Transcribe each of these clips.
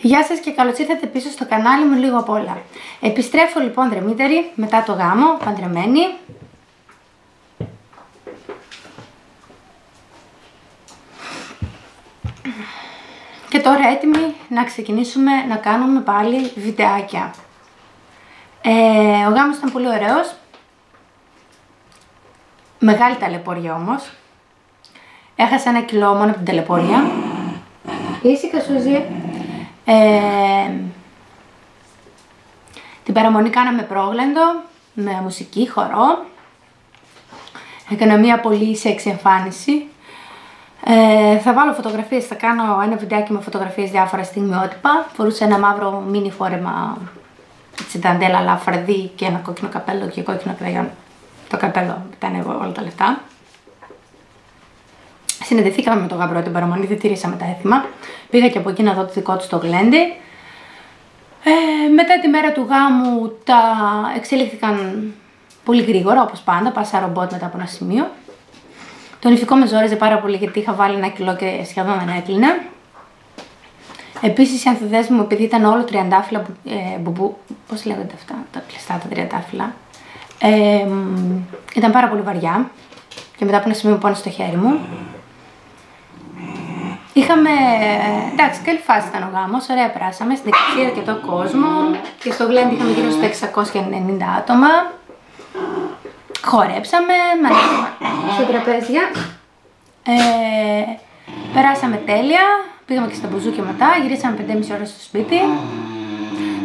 Γεια σας και καλώς ήρθατε πίσω στο κανάλι μου λίγο απ' όλα. Επιστρέφω λοιπόν δρεμύτερη μετά το γάμο, παντρεμένη. Και τώρα έτοιμοι να ξεκινήσουμε να κάνουμε πάλι βιντεάκια. Ε, ο γάμος ήταν πολύ ωραίος. Μεγάλη ταλαιπωρία όμως. Έχασα ένα κιλό μόνο από την ταλαιπωρία. Ήσυχα Σούζη. Ε, την παραμονή κάναμε πρόγλεντο με μουσική, χορό. Έκανα μια πολύ σεξι εμφάνιση. Ε, θα βάλω φωτογραφίες, θα κάνω ένα βιντεάκι με φωτογραφίες διάφορα στιγμιότυπα. Φορούσα ένα μαύρο μίνι φόρεμα έτσι δαντέλα αλλά φαρδί και ένα κόκκινο καπέλο και κόκκινο κραγιόν. Το καπέλο ήταν όλα τα λεφτά. Συνεδεθήκαμε με τον γαμπρό την παραμονή, δεν τήρησαμε τα έθιμα. Πήγα και από εκεί να δω το δικό του το γλέντι. Ε, μετά τη μέρα του γάμου τα εξελίχθηκαν πολύ γρήγορα όπως πάντα, πάσα ρομπότ μετά από ένα σημείο. Το νηφικό με ζόριζε πάρα πολύ γιατί είχα βάλει ένα κιλό και σχεδόν δεν έκλεινε. Επίσης οι ανθιδές μου, επειδή ήταν όλο τριαντάφυλλα, ε, μπουμπού, πώς λέγονται αυτά, τα κλειστά τα τριαντάφυλλα, ε, ήταν πάρα πολύ βαριά και μετά από ένα σημείο πάνω στο χέρι μου. Είχαμε, εντάξει, καλή φάση ήταν ο γάμος, ωραία περάσαμε, στην εκκλησία και το κόσμο και στο Γλέντι είχαμε γύρω στα 690 άτομα. Χορέψαμε, σε τραπέζια. Ε, περάσαμε τέλεια, πήγαμε και στα μπουζούκια μετά, γυρίσαμε 5,5 ώρες στο σπίτι.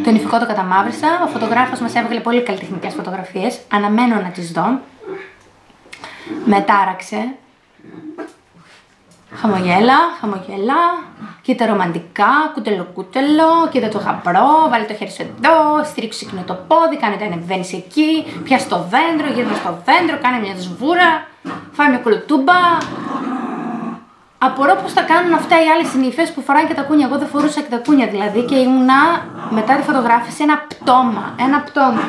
Το νηφικό το καταμαύρισα, ο φωτογράφος μας έβγαλε πολύ καλλιτεχνικές φωτογραφίες, αναμένω να τις δω. Μετάραξε, Χαμογέλα, χαμογέλα, κοίτα ρομαντικά, κουτελο κούτελο, κοίτα το χαπρό, βάλει το χέρι σου εδώ, στρίξου συχνό το πόδι, κάνε το ανεβαίνεις εκεί, πιάσει το δέντρο, γύρω στο δέντρο, κάνε μια σβούρα, φάει μια κουλουτούμπα. Απορώ πώς θα κάνουν αυτά οι άλλες συνήθειες που φοράνε και τα κούνια. Εγώ δεν φορούσα και τα κούνια δηλαδή και ήμουνα μετά τη φωτογράφηση ένα πτώμα. Ένα πτώμα.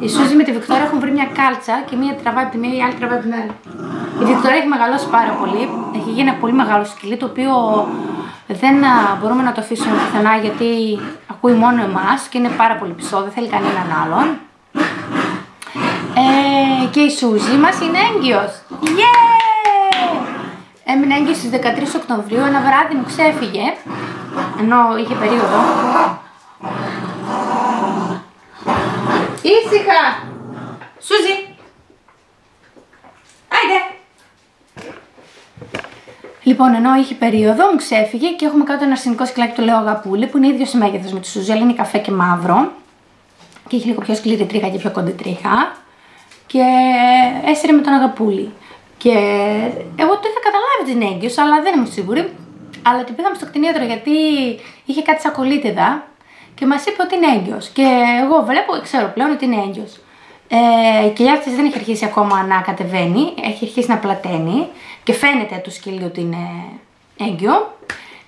Η Σούζη με τη Βικτόρια έχουν βρει μια κάλτσα και μία τραβάει από τη μία, η άλλη τραβάει από την άλλη. Η Βικτόρια έχει μεγαλώσει πάρα πολύ. Έχει γίνει ένα πολύ μεγάλο σκυλί το οποίο δεν μπορούμε να το αφήσουμε πουθενά γιατί ακούει μόνο εμάς και είναι πάρα πολύ πιστό, δεν θέλει κανέναν άλλον. Ε, και η Σούζη μας είναι έγκυος. Yeah! Έμεινε έγκυος στις 13 Οκτωβρίου, ένα βράδυ μου ξέφυγε, ενώ είχε περίοδο. Ήσυχα! Σούζη! Άιντε! Λοιπόν, ενώ είχε περίοδο, μου ξέφυγε και έχουμε κάτω ένα αρσενικό σκυλάκι το λέω αγαπούλη που είναι ίδιο σε μέγεθος με τη Σούζη, αλλά είναι καφέ και μαύρο. Και έχει λίγο πιο σκληρή τρίχα και πιο κοντή τρίχα. Και έσυρε με τον αγαπούλη. Και εγώ το είχα καταλάβει την έγκυος, αλλά δεν ήμουν σίγουρη. Αλλά την πήγαμε στο κτηνίατρο γιατί είχε κάτι σακολίτιδα και μας είπε ότι είναι έγκυος. Και εγώ βλέπω, ξέρω πλέον ότι είναι έγκυος. Ε, η κοιλιά τη δεν έχει αρχίσει ακόμα να κατεβαίνει, έχει αρχίσει να πλαταίνει και φαίνεται του σκύλου ότι είναι έγκυο.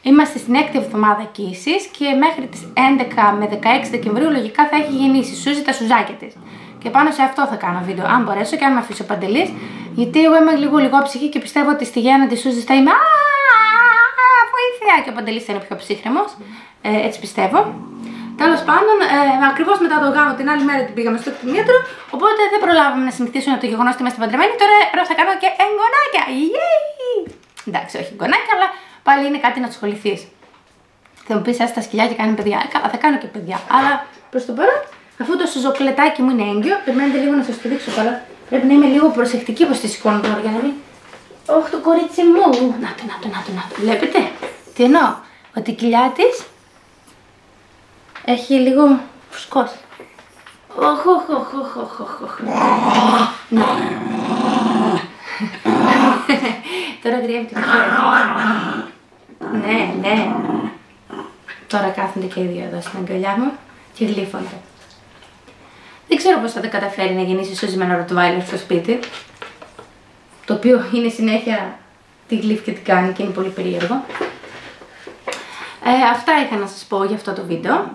Είμαστε στην έκτη εβδομάδα κύση και μέχρι τις 11 με 16 Δεκεμβρίου λογικά θα έχει γεννήσει. Σούζει τα σουζάκια της. Και πάνω σε αυτό θα κάνω βίντεο, αν μπορέσω και αν με αφήσω παντελής. Γιατί εγώ είμαι λίγο λίγο ψυχή και πιστεύω ότι στη γέννα τη Σούζη θα είμαι. Βοήθεια! Και ο παντελής θα είναι πιο ψύχρεμος. Ε, έτσι πιστεύω. Τέλος πάντων, ε, ακριβώς μετά το γάμο την άλλη μέρα την πήγαμε στο κτηνίατρο. Οπότε δεν προλάβαμε να συνηθίσουμε το γεγονός ότι είμαστε παντρεμένοι. Τώρα θα κάνω και εγγονάκια. Yay! Εντάξει, όχι εγγονάκια, αλλά πάλι είναι κάτι να ασχοληθείς. Θα μου πεις, άστα τα σκυλιά και κάνει παιδιά. Ε, καλά, θα κάνω και παιδιά. Αλλά προς το παρόν, αφού το σουζοκλετάκι μου είναι έγκυο, περιμένετε λίγο να σας το δείξω καλά. Πρέπει να είμαι λίγο προσεκτική πω τη σηκώνω τώρα για να μην. Όχι το κορίτσι μου. Να το, να το, να το, να το. Βλέπετε. Τι εννοώ; Ότι η κοιλιά της έχει λίγο φουσκώσει. Οχ, οχ, οχ, οχ, οχ, οχ. Ναι. Τώρα γριεύει την Ναι, ναι. Τώρα κάθονται και οι δύο εδώ στην αγκαλιά μου και γλύφονται. Δεν ξέρω πώς θα τα καταφέρει να γεννήσει σούζη με ένα ρωτβάιλερ στο σπίτι. Το οποίο είναι συνέχεια τη γλύφει και την κάνει και είναι πολύ περίεργο. Ε, αυτά είχα να σας πω για αυτό το βίντεο.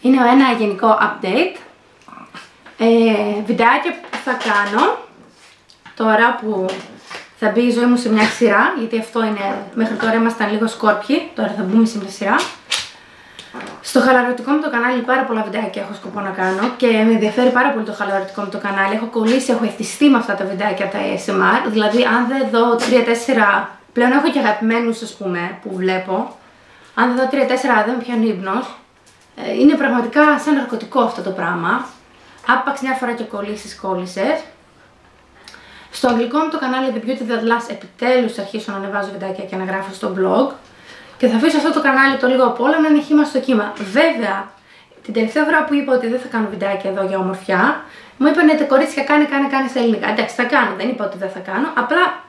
Είναι ένα γενικό update. Ε, βιντεάκια που θα κάνω τώρα που θα μπει η ζωή μου σε μια σειρά, γιατί αυτό είναι, μέχρι τώρα ήμασταν λίγο σκόρπιοι, τώρα θα μπούμε σε μια σειρά. Στο χαλαρωτικό μου το κανάλι πάρα πολλά βιντεάκια έχω σκοπό να κάνω και με ενδιαφέρει πάρα πολύ το χαλαρωτικό μου το κανάλι. Έχω κολλήσει, έχω ευθυστεί με αυτά τα βιντεάκια τα ASMR. Δηλαδή, αν δεν δω 3-4. Πλέον έχω και αγαπημένους, ας πούμε, που βλέπω. Αν δεν δω 3-4 δεν με πιάνει ύπνος. Ε, είναι πραγματικά σαν ναρκωτικό αυτό το πράγμα. Άπαξ μια φορά και κολλήσεις, κόλλησες. Στο αγγλικό μου το κανάλι The Beauty That Lasts επιτέλους θα αρχίσω να ανεβάζω βιντεάκια και να γράφω στο blog και θα αφήσω αυτό το κανάλι το λίγο από όλα να είναι χήμα στο κύμα. Βέβαια, την τελευταία φορά που είπα ότι δεν θα κάνω βιντεάκια εδώ για ομορφιά, μου είπαν ναι, κορίτσια κάνει, κάνει, κάνει στα ελληνικά. Εντάξει, θα κάνω, δεν είπα ότι δεν θα κάνω. Απλά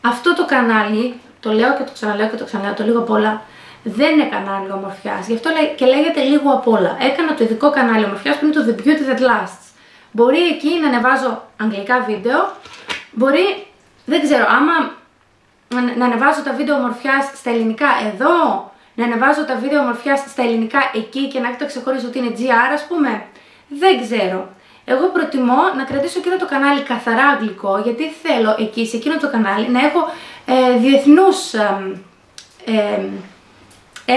αυτό το κανάλι, το λέω και το ξαναλέω και το ξαναλέω, το λίγο απ' όλα, δεν είναι κανάλι ομορφιάς. Γι' αυτό και λέγεται λίγο απ' όλα. Έκανα το ειδικό κανάλι ομορφιάς που είναι το The Beauty That Lasts. Μπορεί εκεί να ανεβάζω αγγλικά βίντεο, μπορεί, δεν ξέρω, άμα να ανεβάζω τα βίντεο ομορφιάς στα ελληνικά εδώ, να ανεβάζω τα βίντεο ομορφιάς στα ελληνικά εκεί και να έχετε ξεχωρίσει ότι είναι GR ας πούμε, δεν ξέρω. Εγώ προτιμώ να κρατήσω εκείνο το κανάλι καθαρά αγγλικό, γιατί θέλω εκεί, σε εκείνο το κανάλι, να έχω ε, διεθνούς ε, ε,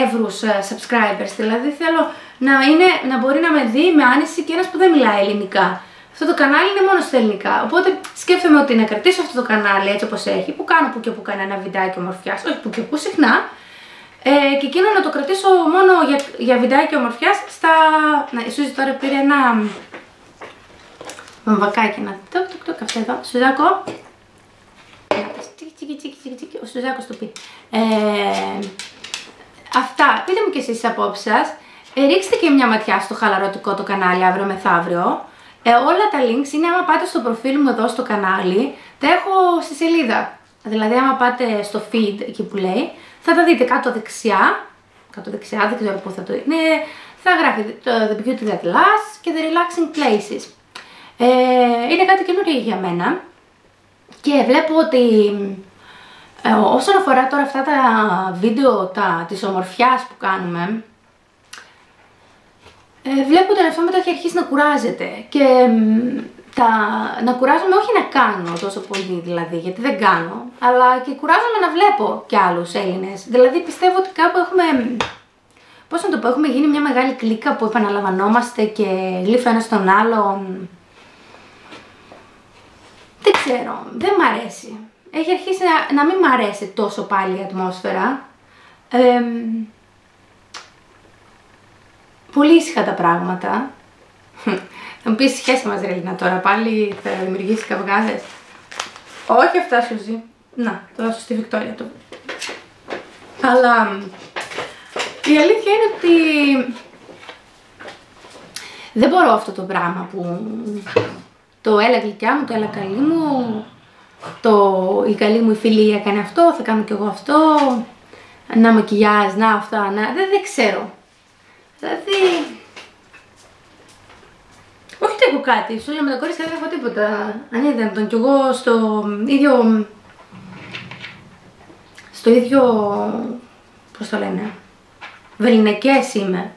εύρους ε, subscribers, δηλαδή θέλω να, είναι, να μπορεί να με δει με άνεση και ένας που δεν μιλάει ελληνικά. Αυτό το κανάλι είναι μόνο στα ελληνικά. Οπότε σκέφτομαι ότι να κρατήσω αυτό το κανάλι έτσι όπως έχει, που κάνω που και που κάνει ένα βιντεάκι ομορφιάς, όχι που και που συχνά. Ε, και εκείνο να το κρατήσω μόνο για, για βιντεάκι ομορφιάς στα. Να, η Σούζη τώρα πήρε ένα. Βαμβακάκι να. Τοκ, τοκ, τοκ, αυτό εδώ. Σουζάκο. Ο Σουζάκος το πει. Ε, αυτά. Πείτε μου και εσείς τις απόψεις σας. Ε, ρίξτε και μια ματιά στο χαλαρωτικό το κανάλι αύριο μεθαύριο. Ε, όλα τα links είναι άμα πάτε στο προφίλ μου εδώ στο κανάλι, τα έχω στη σελίδα. Δηλαδή άμα πάτε στο feed εκεί που λέει, θα τα δείτε κάτω δεξιά, κάτω δεξιά, δεν ξέρω πού θα το είναι, θα γράφει το The Beauty That Lasts και The Relaxing Places. Ε, είναι κάτι καινούργιο για μένα και βλέπω ότι ε, όσον αφορά τώρα αυτά τα βίντεο τα, της ομορφιάς που κάνουμε, ε, βλέπω τον εαυτό μετά έχει αρχίσει να κουράζεται και τα, να κουράζομαι όχι να κάνω τόσο πολύ δηλαδή, γιατί δεν κάνω, αλλά και κουράζομαι να βλέπω κι άλλους Έλληνες. Δηλαδή πιστεύω ότι κάπου έχουμε, πώς να το πω, έχουμε γίνει μια μεγάλη κλίκα που επαναλαμβανόμαστε και γλύφω ένας στον άλλον. Δεν ξέρω, δεν μ' αρέσει. Έχει αρχίσει να, να μην μ' αρέσει τόσο πάλι η ατμόσφαιρα. Ε, πολύ ήσυχα τα πράγματα. Θα μου πεις σχέση μας ρε τώρα, πάλι θα δημιουργήσεις καυγάδες; Όχι αυτά Σουζή. Να, το δώσω στη Βικτόρια του. Αλλά η αλήθεια είναι ότι δεν μπορώ αυτό το πράγμα που το έλα γλυκιά μου, το έλα καλή μου, το η καλή μου η φίλη έκανε αυτό, θα κάνω κι εγώ αυτό, να μακιγιάζ, να αυτά, να, δεν, δεν ξέρω. Δηλαδή... Όχι ότι έχω κάτι, σου λέω με τα κορίτσια δεν έχω τίποτα. Αν είδαν τον κι εγώ στο ίδιο... Στο ίδιο... Πώς το λένε... Βεληνικές είμαι.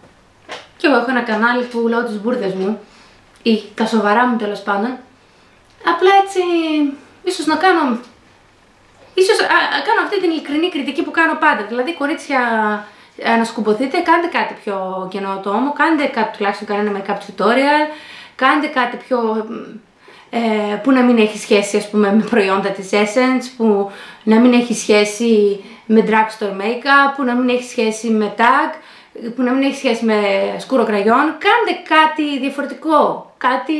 Και εγώ έχω ένα κανάλι που λέω τις μπουρδες μου ή τα σοβαρά μου τέλος πάντων. Απλά έτσι, ίσως να κάνω, ίσως α, κάνω αυτή την ειλικρινή κριτική που κάνω πάντα. Δηλαδή κορίτσια ανασκουμποθείτε, κάντε κάτι πιο καινοτόμο, κάντε κάτι, τουλάχιστον κανένα make-up tutorial, κάντε κάτι πιο ε, που να μην έχει σχέση ας πούμε με προϊόντα της Essence, που να μην έχει σχέση με drugstore make-up, που να μην έχει σχέση με tag, που να μην έχει σχέση με σκούρο κραγιόν, κάντε κάτι διαφορετικό, κάτι...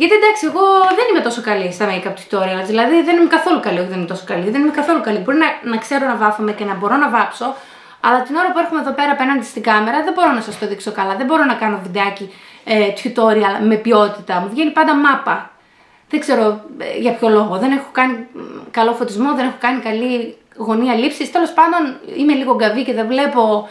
Γιατί εντάξει, εγώ δεν είμαι τόσο καλή στα make-up tutorials, δηλαδή δεν είμαι καθόλου καλή, όχι δεν είμαι τόσο καλή, δεν είμαι καθόλου καλή. Μπορεί να, να ξέρω να βάφομαι και να μπορώ να βάψω, αλλά την ώρα που έρχομαι εδώ πέρα απέναντι στην κάμερα δεν μπορώ να σας το δείξω καλά. Δεν μπορώ να κάνω βιντεάκι ε, tutorial με ποιότητα. Μου βγαίνει πάντα μάπα. Δεν ξέρω ε, για ποιο λόγο. Δεν έχω κάνει καλό φωτισμό, δεν έχω κάνει καλή γωνία λήψης. Τέλος πάντων είμαι λίγο γκαβή και δεν βλέπω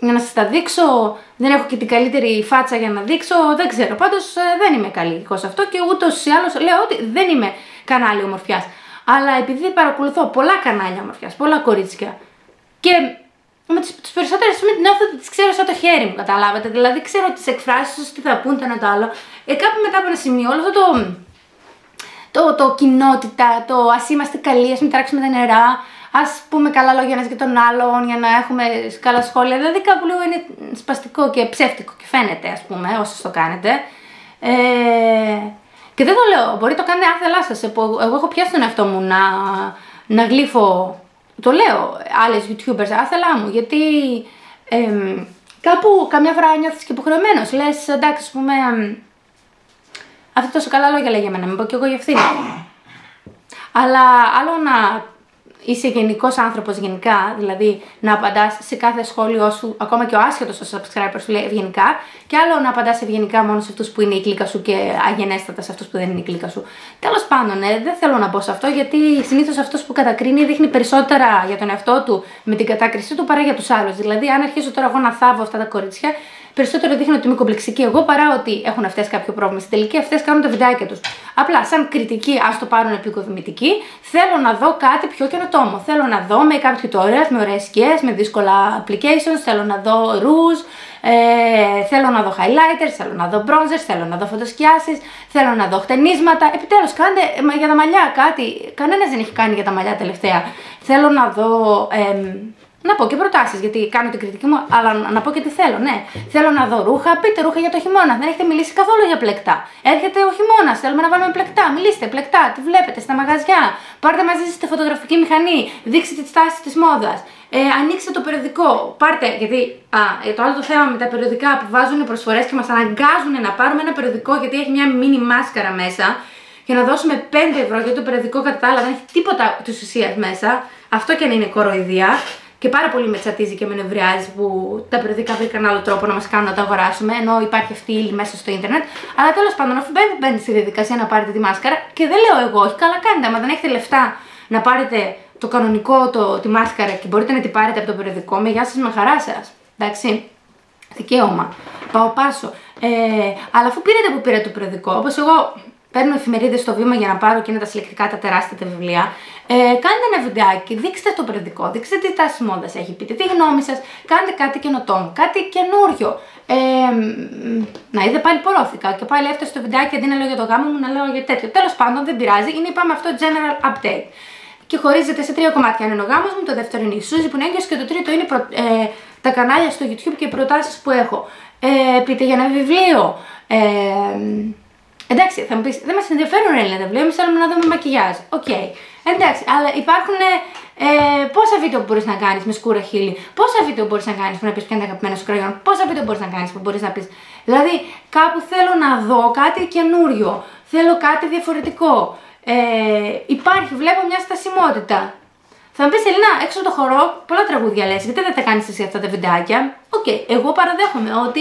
για να σας τα δείξω. Δεν έχω και την καλύτερη φάτσα για να δείξω. Δεν ξέρω. Πάντως ε, δεν είμαι καλή σε αυτό και ούτως ή άλλως λέω ότι δεν είμαι κανάλι ομορφιάς. Αλλά επειδή παρακολουθώ πολλά κανάλια ομορφιάς, πολλά κορίτσια και με τις, τις περισσότερες νιώθω ότι τις ξέρω σαν το χέρι μου, καταλάβατε. Δηλαδή ξέρω τις εκφράσεις τους, τι θα πούν το ένα το άλλο. Ε, κάπου μετά από ένα σημείο όλο αυτό το, το, το κοινότητα, το ας είμαστε καλοί, ας μην τράξουμε τα νερά, ας πούμε καλά λόγια ένας για τον άλλον, για να έχουμε καλά σχόλια. Δηλαδή κάπου λίγο είναι σπαστικό και ψεύτικο και φαίνεται, ας πούμε, όσοι το κάνετε. Ε, και δεν το λέω, μπορεί το κάνετε άθελά σας. Εγώ έχω πιάσει τον εαυτό μου να, να γλύφω. Το λέω άλλες YouTubers άθελά μου, γιατί ε, κάπου καμιά φορά νιώθεις και υποχρεωμένος. Λες, εντάξει, ας πούμε. Αυτή τόσο καλά λόγια λέγε εμένα, μην πω και εγώ για αυτήν. Αλλά άλλο να είσαι γενικός άνθρωπος γενικά, δηλαδή να απαντάς σε κάθε σχόλιο σου, ακόμα και ο άσχετος ο subscriber σου λέει ευγενικά, και άλλο να απαντάς ευγενικά μόνο σε αυτούς που είναι η κλίκα σου και αγενέστατα σε αυτούς που δεν είναι η κλίκα σου. Τέλος πάντων, ε, δεν θέλω να μπω σε αυτό, γιατί συνήθως αυτός που κατακρίνει δείχνει περισσότερα για τον εαυτό του με την κατάκρισή του παρά για τους άλλους. Δηλαδή, αν αρχίσω τώρα εγώ να θάβω αυτά τα κορίτσια, περισσότερο δείχνει ότι είμαι κομπλεξική εγώ παρά ότι έχουν αυτές κάποιο πρόβλημα. Στην τελική αυτές κάνουν τα βιντεάκια τους. Απλά σαν κριτική, ας το πάρουν επικοδομητική, θέλω να δω κάτι πιο καινοτόμο. Θέλω να δω make-up tutorials με ωραίες σκιές, με δύσκολα applications, θέλω να δω rouge, ε, θέλω να δω highlighters, θέλω να δω bronzers, θέλω να δω φωτοσκιάσεις, θέλω να δω χτενίσματα. Επιτέλους, κάντε ε, για τα μαλλιά κάτι. Κανένας δεν έχει κάνει για τα μαλλιά τελευταία. Θέλω να δω. Ε, να πω και προτάσεις, γιατί κάνω την κριτική μου, αλλά να πω και τι θέλω. Ναι, θέλω να δω ρούχα, πείτε ρούχα για το χειμώνα. Δεν έχετε μιλήσει καθόλου για πλεκτά. Έρχεται ο χειμώνας, θέλουμε να βάλουμε πλεκτά. Μιλήστε πλεκτά, τι βλέπετε στα μαγαζιά. Πάρτε μαζί σας τη φωτογραφική μηχανή, δείξτε τις τάσεις της μόδας. Ε, ανοίξτε το περιοδικό. Πάρτε, γιατί α, ε, το άλλο το θέμα με τα περιοδικά που βάζουν προσφορές και μας αναγκάζουν να πάρουμε ένα περιοδικό γιατί έχει μια μίνι μάσκαρα μέσα και να δώσουμε 5 ευρώ γιατί το περιοδικό κατά τα άλλα δεν έχει τίποτα της ουσίας μέσα. Αυτό και αν είναι κοροϊδία. Και πάρα πολύ με τσατίζει και με νευριάζει που τα περιοδικά βρήκαν άλλο τρόπο να μας κάνουν να τα αγοράσουμε, ενώ υπάρχει αυτή η ύλη μέσα στο Ιντερνετ. Αλλά τέλος πάντων, αφού μπαίνει στη διαδικασία να πάρετε τη μάσκαρα, και δεν λέω εγώ, όχι καλά κάνετε. Αν δεν έχετε λεφτά να πάρετε το κανονικό, το, τη μάσκαρα και μπορείτε να την πάρετε από το περιοδικό, με γεια σας, με χαρά σας. Εντάξει. Δικαίωμα. Πάω πάσο. Ε, αλλά αφού πήρετε που πήρατε το περιοδικό, όπως εγώ παίρνω εφημερίδες στο βήμα για να πάρω και είναι τα συλλεκτικά τα τεράστια τα βιβλία. Ε, κάντε ένα βιντεάκι, δείξτε το περιοδικό, δείξτε τι τάση μόδας έχει, πείτε τη γνώμη σας, κάντε κάτι καινοτόμο, κάτι καινούριο. Ε, να είδε πάλι πορώθηκα και πάλι έφτασε το βιντεάκι αντί να λέω για το γάμο μου να λέω για τέτοιο. Τέλος πάντων δεν πειράζει, είναι είπαμε αυτό general update. Και χωρίζεται σε τρία κομμάτια. είναι ο γάμος μου, το δεύτερο είναι η Σούζη που είναι έγκυος και το τρίτο είναι ε, τα κανάλια στο YouTube και οι προτάσεις που έχω. Ε, πείτε για ένα βιβλίο. Ε, Εντάξει, θα μου πεις, δεν μας ενδιαφέρουν Ελίνα τα βιβλία, εμείς θέλουμε να δούμε μακιγιάζ. OK. Okay. Εντάξει, αλλά υπάρχουν ε, πόσα βίντεο που μπορείς να κάνεις με σκούρα χείλη, πόσα βίντεο μπορείς να κάνεις που να πεις ποια είναι αγαπημένο σου κραγιόν, πόσα βίντεο μπορείς να κάνεις που μπορείς να πεις; Δηλαδή, κάπου θέλω να δω κάτι καινούριο, θέλω κάτι διαφορετικό. Ε, υπάρχει, βλέπω μια στασιμότητα. Θα μου πεις Ελίνα, έξω από το χορό, πολλά τραγούδια λες, γιατί δεν τα κάνεις εσύ αυτά τα βιντεάκια; OK, okay, εγώ παραδέχομαι ότι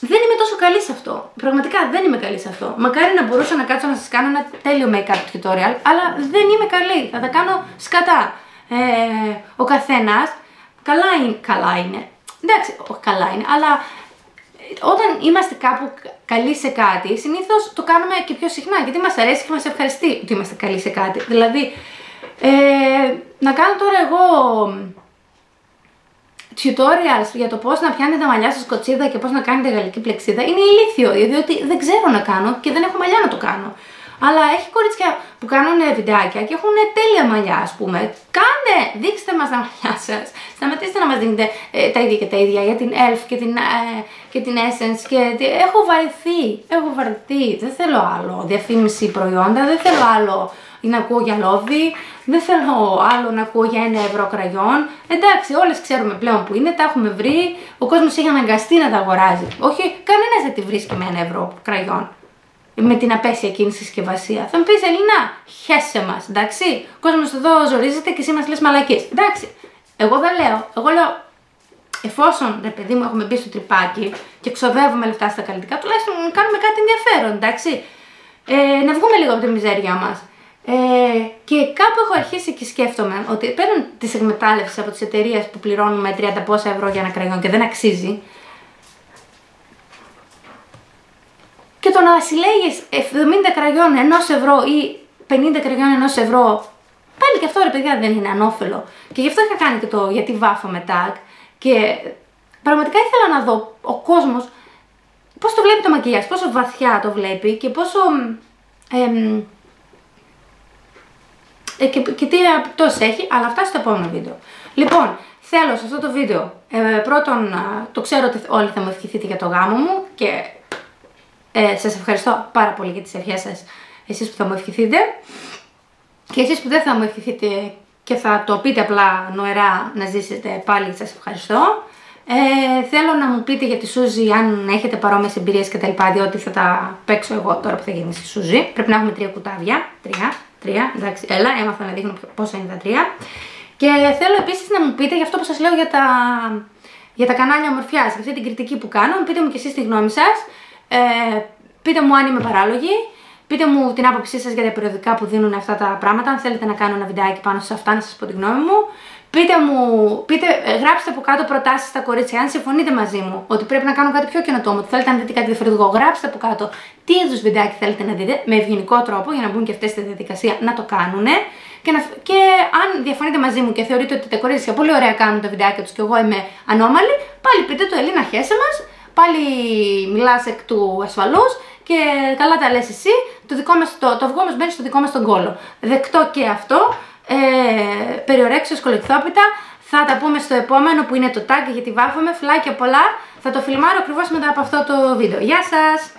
δεν είμαι τόσο καλή σε αυτό. Πραγματικά δεν είμαι καλή σε αυτό. Μακάρι να μπορούσα να κάτσω να σας κάνω ένα τέλειο make-up tutorial, αλλά δεν είμαι καλή. Θα τα κάνω σκατά. Ε, ο καθένας καλά είναι. Καλά είναι. Εντάξει, όχι καλά είναι, αλλά όταν είμαστε κάπου καλοί σε κάτι, συνήθως το κάνουμε και πιο συχνά γιατί μας αρέσει και μας ευχαριστεί ότι είμαστε καλοί σε κάτι. Δηλαδή, ε, να κάνω τώρα εγώ tutorials για το πώς να πιάνετε τα μαλλιά σα κοτσίδα και πώς να κάνετε γαλλική πλεξίδα είναι ηλίθιο, διότι δεν ξέρω να κάνω και δεν έχω μαλλιά να το κάνω. Αλλά έχει κορίτσια που κάνουν βιντεάκια και έχουν τέλεια μαλλιά, ας πούμε. Κάντε, δείξτε μας τα μαλλιά σας. Σταματήστε να μας δίνετε ε, τα ίδια και τα ίδια για την ELF και την, ε, και την Essence. Και, έχω βαρεθεί. Έχω βαρεθεί. Δεν θέλω άλλο διαφήμιση προϊόντα, δεν θέλω άλλο ή να ακούω για λόβι, δεν θέλω άλλο να ακούω για ένα ευρώ κραγιόν. Εντάξει, όλες ξέρουμε πλέον που είναι, τα έχουμε βρει. Ο κόσμος έχει αναγκαστεί να τα αγοράζει. Όχι, κανένας δεν τη βρίσκει με ένα ευρώ κραγιόν. Με την απέσια εκείνη συσκευασία. Θα μου πεις Ελίνα, χέσε μας, εντάξει. Ο κόσμος εδώ ζορίζεται και εσύ μας λες μαλακή. Εντάξει, εγώ δεν λέω. Εγώ λέω, εφόσον ρε παιδί μου έχουμε μπει στο τρυπάκι και ξοδεύουμε λεφτά στα καλλιτικά, τουλάχιστον κάνουμε κάτι ενδιαφέρον, εντάξει. Ε, να βγούμε λίγο από τη μιζέρια μας. Ε, και κάπου έχω αρχίσει και σκέφτομαι ότι πέραν τη εκμετάλλευση από τις εταιρείες που πληρώνουμε 30 πόσα ευρώ για ένα κραγιόν και δεν αξίζει, και το να συλλέγεις 70 κραγιόν ενός ευρώ ή 50 κραγιόν ενός ευρώ, πάλι και αυτό ρε παιδιά δεν είναι ανώφελο. Και γι' αυτό είχα κάνει και το γιατί βάφω με tag. Και πραγματικά ήθελα να δω ο κόσμος πώς το βλέπει το μακιγιάζ, πόσο βαθιά το βλέπει και πόσο ε, και, και τι επιπτώσει έχει, αλλά αυτά στο επόμενο βίντεο. Λοιπόν, θέλω σε αυτό το βίντεο, ε, πρώτον, το ξέρω ότι όλοι θα μου ευχηθείτε για το γάμο μου και ε, σας ευχαριστώ πάρα πολύ για τις ευχές σας, εσείς που θα μου ευχηθείτε. Και εσείς που δεν θα μου ευχηθείτε και θα το πείτε απλά νοερά να ζήσετε πάλι, σας ευχαριστώ. Ε, θέλω να μου πείτε για τη Σούζη αν έχετε παρόμοιες εμπειρίες και τα λοιπά, διότι θα τα παίξω εγώ τώρα που θα γίνει στη Σούζη. Πρέπει να έχουμε τρία κουτάβια. Τρία, τρία, εντάξει, έλα, έμαθα να δείχνω πόσα είναι τα τρία. Και θέλω επίσης να μου πείτε για αυτό που σας λέω για τα, για τα κανάλια ομορφιάς, για αυτή την κριτική που κάνω. Πείτε μου και εσείς τη γνώμη σας. Ε, πείτε μου αν είμαι παράλογη. Πείτε μου την άποψή σας για τα περιοδικά που δίνουν αυτά τα πράγματα. Αν θέλετε να κάνω ένα βιντεάκι πάνω σε αυτά, να σας πω τη γνώμη μου. Πείτε μου, πείτε, ε, γράψτε από κάτω προτάσεις στα κορίτσια. Αν συμφωνείτε μαζί μου ότι πρέπει να κάνω κάτι πιο καινοτόμο, ότι θέλετε να δείτε κάτι διαφορετικό, γράψτε από κάτω τι είδους βιντεάκι θέλετε να δείτε με ευγενικό τρόπο για να μπουν και αυτές στη διαδικασία να το κάνουν. Και, να, και αν διαφωνείτε μαζί μου και θεωρείτε ότι τα κορίτσια πολύ ωραία κάνουν τα βιντεάκια τους και εγώ είμαι ανώμαλη, πάλι πείτε το Ελίνα Χέσε μα, πάλι μιλάς εκ του ασφαλούς και καλά τα λες εσύ, το, δικό μας, το, το αυγό μας μπαίνει στο δικό μας τον κόλο. Δεκτό και αυτό, ε, περιορέξιος κολεκθόπιτα, θα τα πούμε στο επόμενο που είναι το tag γιατί βάφομαι, φλάκια πολλά, θα το φιλμάρω ακριβώς μετά από αυτό το βίντεο. Γεια σας!